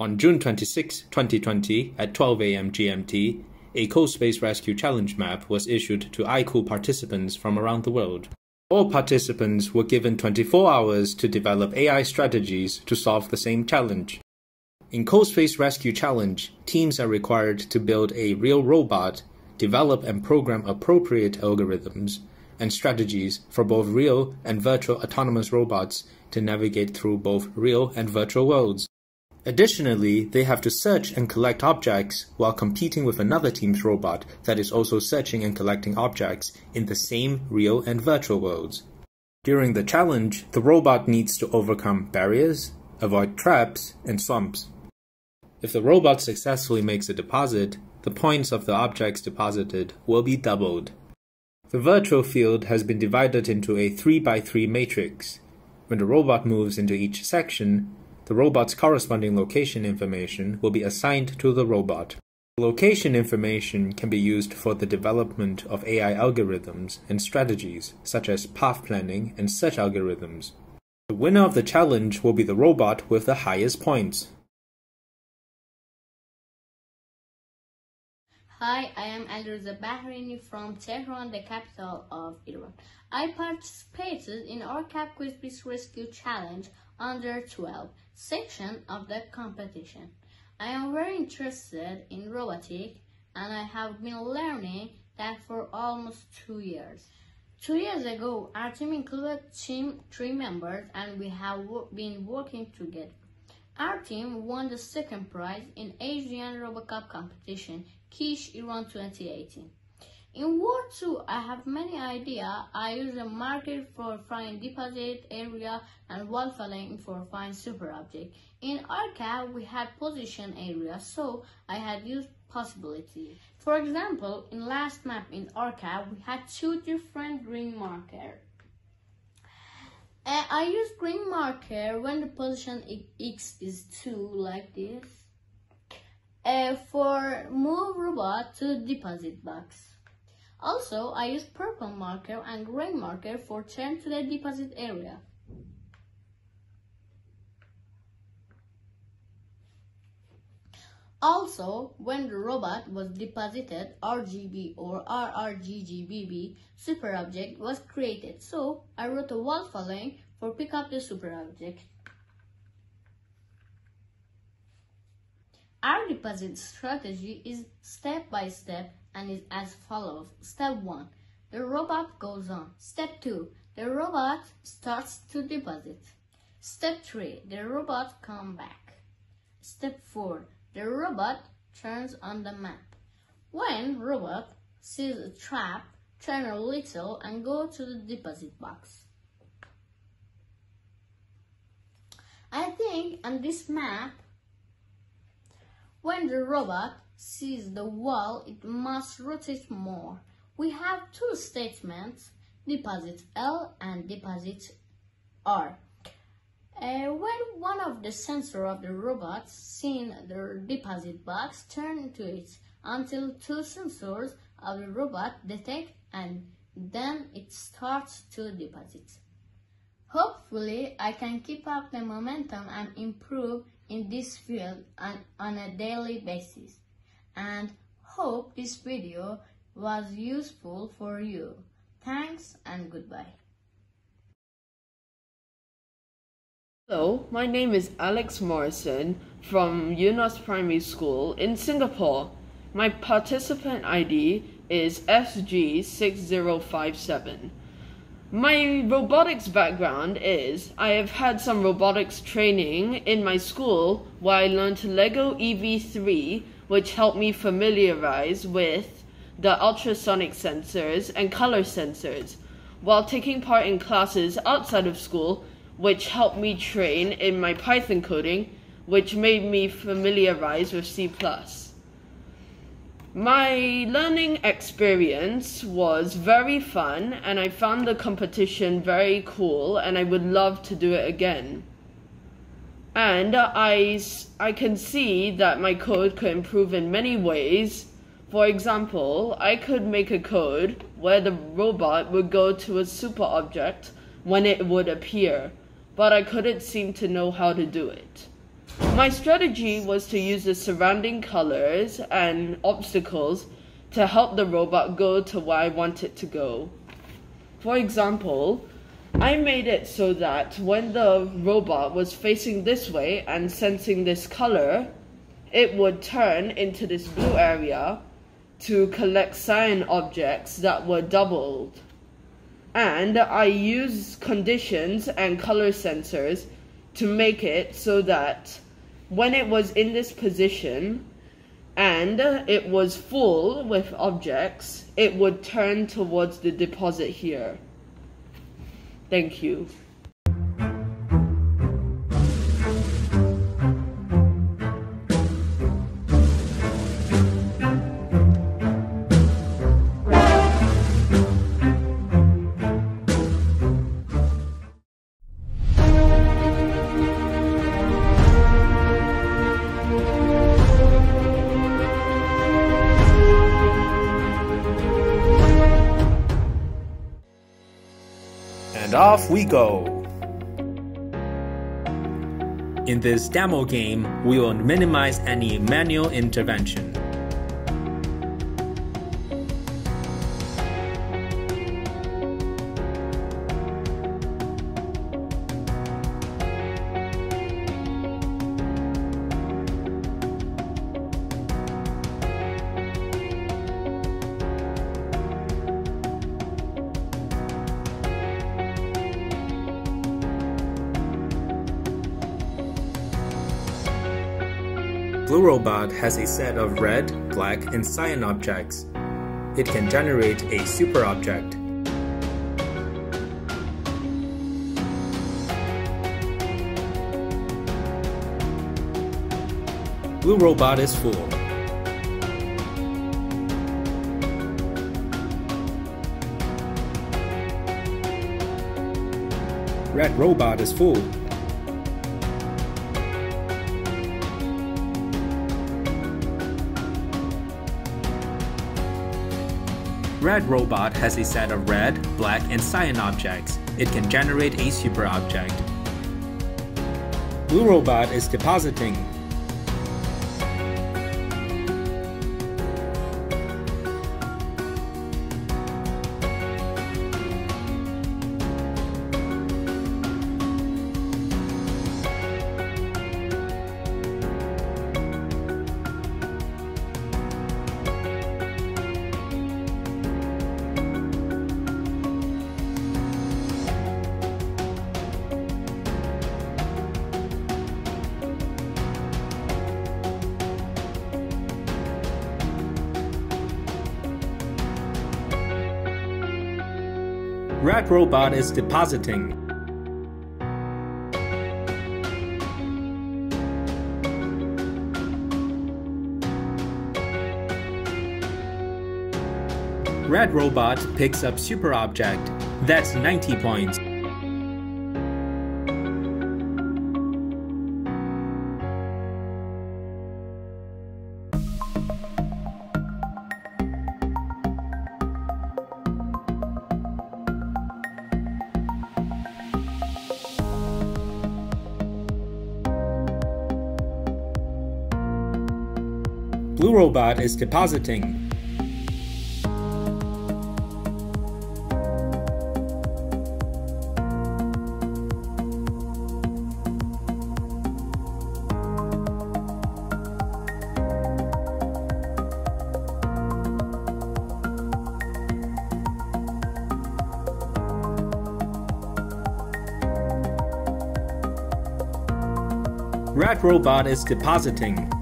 On June 26, 2020, at 12 a.m. GMT, a CoSpace Rescue Challenge map was issued to iCool participants from around the world. All participants were given 24 hours to develop AI strategies to solve the same challenge. In CoSpace Rescue Challenge, teams are required to build a real robot, develop and program appropriate algorithms and strategies for both real and virtual autonomous robots to navigate through both real and virtual worlds. Additionally, they have to search and collect objects while competing with another team's robot that is also searching and collecting objects in the same real and virtual worlds. During the challenge, the robot needs to overcome barriers, avoid traps, and swamps. If the robot successfully makes a deposit, the points of the objects deposited will be doubled. The virtual field has been divided into a 3x3 matrix. When the robot moves into each section, the robot's corresponding location information will be assigned to the robot. Location information can be used for the development of AI algorithms and strategies, such as path planning and search algorithms. The winner of the challenge will be the robot with the highest points. Hi, I am Alireza Bahraini from Tehran, the capital of Iran. I participated in RCAP Quiz Rescue Challenge under 12 section of the competition. I am very interested in robotics and I have been learning that for almost two years. Two years ago, our team included team three members and we have been working together. Our team won the second prize in Asian RoboCup competition, Kish Iran 2018. In World 2, I have many ideas. I use a marker for find deposit area and wall following for find super object. In RCAP, we had position area, so I had used possibility. For example, in last map in RCAP, we had two different green marker. Uh, I use green marker when the position X is 2 like this. Uh, for move robot to deposit box. Also, I use purple marker and gray marker for turn to the deposit area. Also, when the robot was deposited, RGB or RRGGBB super object was created. So, I wrote a wall following for pick up the super Our deposit strategy is step by step and is as follows. Step 1. The robot goes on. Step 2. The robot starts to deposit. Step 3. The robot come back. Step 4. The robot turns on the map. When robot sees a trap, turn a little and go to the deposit box. I think on this map, when the robot sees the wall, it must rotate more. We have two statements, deposit L and deposit R. Uh, when one of the sensor of the robot seen the deposit box, turn to it until two sensors of the robot detect and then it starts to deposit. Hopefully, I can keep up the momentum and improve in this field on, on a daily basis and hope this video was useful for you. Thanks and goodbye. Hello, my name is Alex Morrison from Eunos Primary School in Singapore. My participant ID is SG6057. My robotics background is I have had some robotics training in my school where I learned Lego EV3 which helped me familiarize with the ultrasonic sensors and color sensors, while taking part in classes outside of school, which helped me train in my Python coding, which made me familiarize with C++. My learning experience was very fun and I found the competition very cool and I would love to do it again. And I, I can see that my code could improve in many ways. For example, I could make a code where the robot would go to a super object when it would appear, but I couldn't seem to know how to do it. My strategy was to use the surrounding colors and obstacles to help the robot go to where I want it to go. For example, I made it so that when the robot was facing this way and sensing this color, it would turn into this blue area to collect cyan objects that were doubled. And I used conditions and color sensors to make it so that when it was in this position and it was full with objects, it would turn towards the deposit here. Thank you. Off we go! In this demo game, we will minimize any manual intervention. Blue Robot has a set of red, black, and cyan objects. It can generate a super object. Blue Robot is full. Red Robot is full. Red Robot has a set of red, black, and cyan objects. It can generate a super object. Blue Robot is depositing. Red Robot is depositing. Red Robot picks up Super Object. That's 90 points. Blue Robot is depositing. Red Robot is depositing.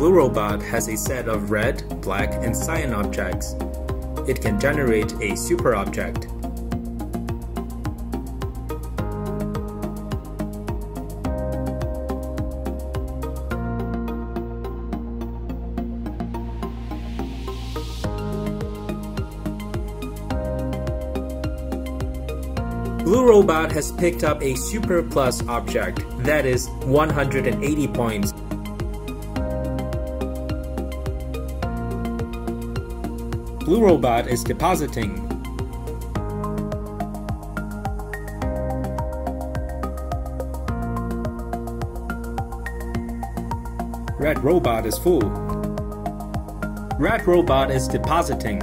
Blue Robot has a set of red, black, and cyan objects. It can generate a super object. Blue Robot has picked up a Super Plus object, that is 180 points. Blue Robot is depositing. Red Robot is full. Red Robot is depositing.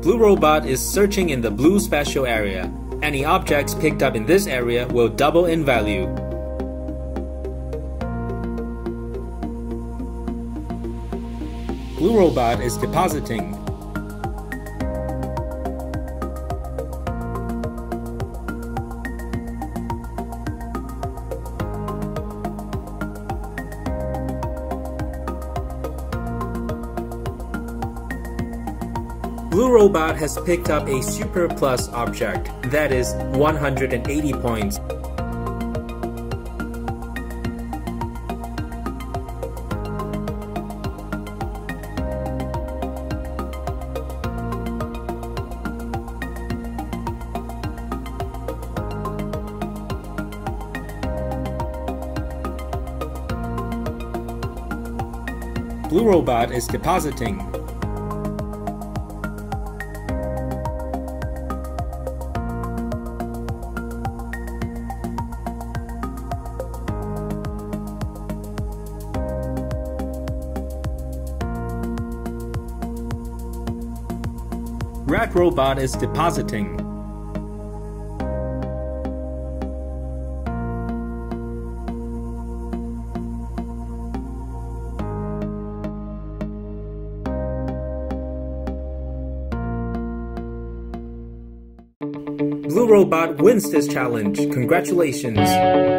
Blue Robot is searching in the blue special area. Any objects picked up in this area will double in value. Blue Robot is depositing. Blue Robot has picked up a Super Plus object, that is 180 points. Blue Robot is depositing. Red Robot is depositing. Blue Robot wins this challenge. Congratulations.